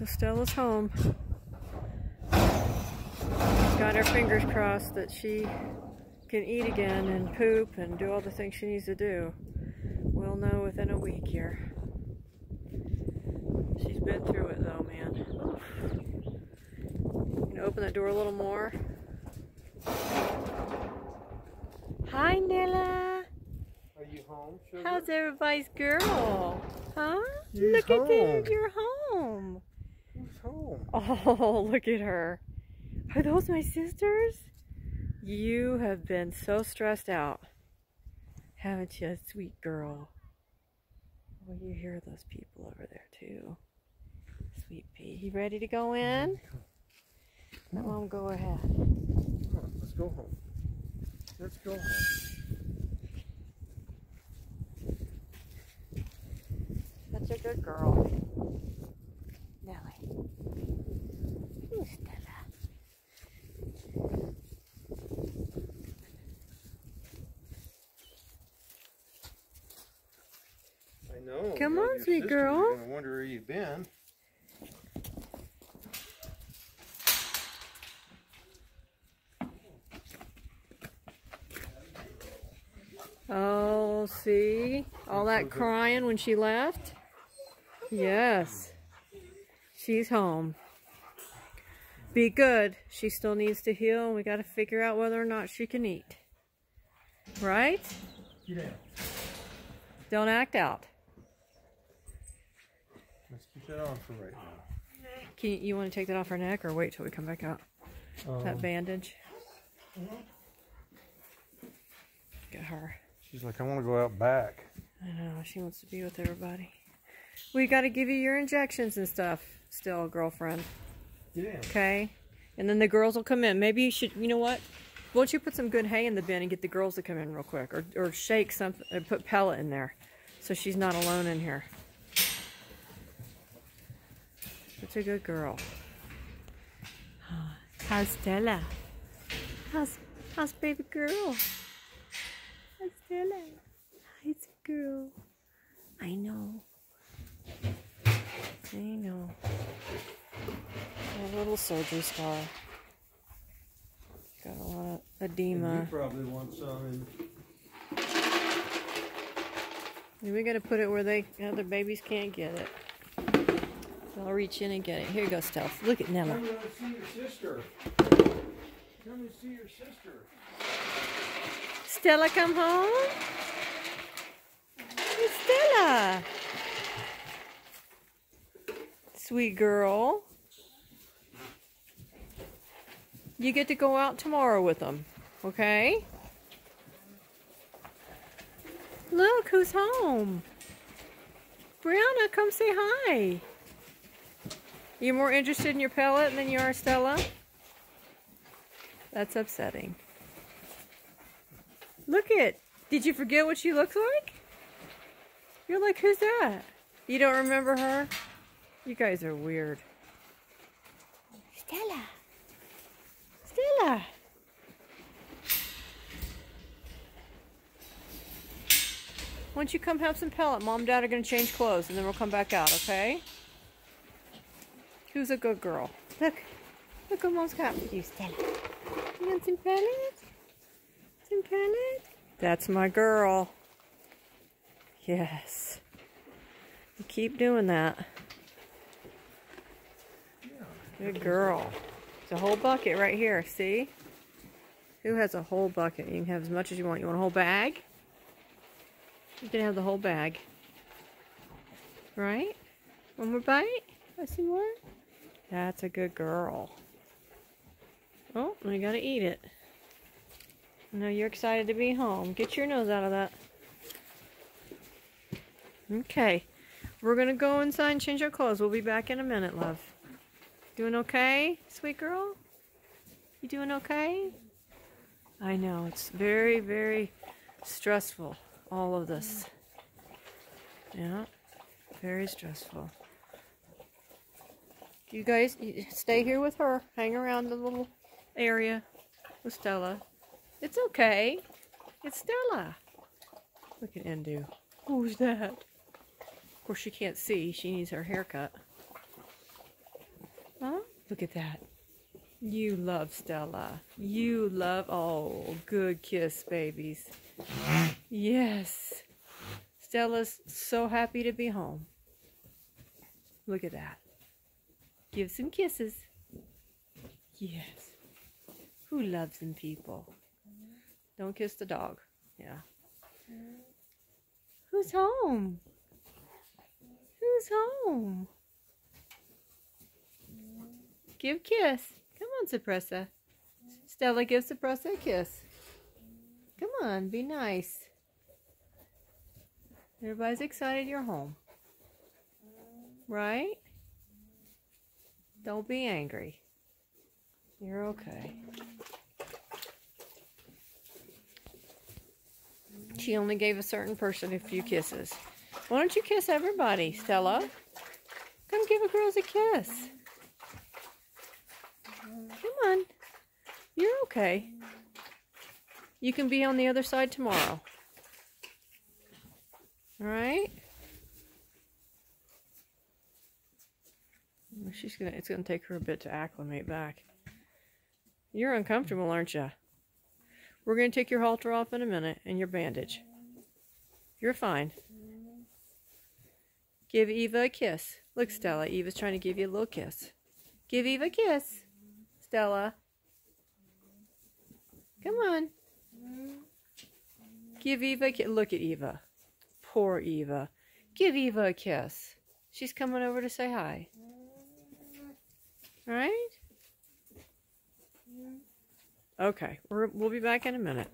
So Stella's home. Got her fingers crossed that she can eat again and poop and do all the things she needs to do. We'll know within a week here. She's been through it though, man. Can open that door a little more? Hi, Nella. Are you home, sugar? How's everybody's girl? Huh? She's look at there, you're home. Oh, look at her. Are those my sisters? You have been so stressed out. Haven't you, sweet girl? Well, you hear those people over there too. Sweet pea. You ready to go in? Let mom go ahead. Come on, let's go home. Let's go home. Such a good girl. Nellie. Ooh, Stella. I know. Come on, your sweet sisters girl. are gonna wonder where you've been. Oh, see? All that crying when she left? Yes. She's home. Be good. She still needs to heal, and we got to figure out whether or not she can eat. Right? Get down. Don't act out. That on for right now. Can you, you want to take that off her neck or wait till we come back out? That Um, bandage. Get her. she's like, I want to go out back. I know, she wants to be with everybody. We got to give you your injections and stuff still, girlfriend. In. Okay? And then the girls will come in. Maybe you should, you know what? Why don't you put some good hay in the bin and get the girls to come in real quick? Or, or shake something, or put pellet in there so she's not alone in here. Such a good girl. How's Stella? How's, how's baby girl? How's Stella? How's girl? I know. I know. A little surgery scar. Got a lot of And edema. you probably want some. And We gotta put it where they other babies can't get it. I'll reach in and get it. Here you go, Stealth. Look at Nella. Come and see your sister. Come and see your sister. Stella, come home. Hey, Stella. Sweet girl. You get to go out tomorrow with them, okay? Look, who's home? Brianna, come say hi. You more interested in your pellet than you are Stella? That's upsetting. Look at. Did you forget what she looks like? You're like, who's that? You don't remember her? You guys are weird. Stella. Stella. Why don't you come have some pellet? Mom and Dad are going to change clothes and then we'll come back out, okay? Who's a good girl? Look. Look what Mom's got for you, Stella. You want some pellet? Some pellet? That's my girl. Yes. You keep doing that. Good girl. There's a whole bucket right here, see? Who has a whole bucket? You can have as much as you want. You want a whole bag? You can have the whole bag. Right? One more bite? Want some more? That's a good girl. Oh, we gotta eat it. Now you're excited to be home. Get your nose out of that. Okay. We're gonna go inside and change our clothes. We'll be back in a minute, love. Doing okay, sweet girl? You doing okay? I know, it's very, very stressful, all of this. Yeah, very stressful. You guys stay here with her. Hang around the little area with Stella. It's okay. It's Stella. Look at Indu. Who's that? Of course, she can't see. She needs her haircut. Huh? Look at that. You love Stella. You love, oh, good kiss, babies. Yes. Stella's so happy to be home. Look at that. Give some kisses. Yes. Who loves them people? Don't kiss the dog. Yeah. Who's home? Who's home? Give kiss. Come on, Suppressa. Stella, give Suppressa a kiss. Come on, be nice. Everybody's excited you're home. Right? Don't be angry. You're okay. She only gave a certain person a few kisses. Why don't you kiss everybody, Stella? Come give a girls a kiss. Come on. You're okay. You can be on the other side tomorrow. All right? She's gonna. It's gonna take her a bit to acclimate back. You're uncomfortable, aren't you? We're gonna take your halter off in a minute and your bandage. You're fine. Give Eva a kiss. Look, Stella. Eva's trying to give you a little kiss. Give Eva a kiss. Stella. Come on. Give Eva a kiss. Look at Eva. Poor Eva. Give Eva a kiss. She's coming over to say hi. Right? Okay, we're, we'll be back in a minute.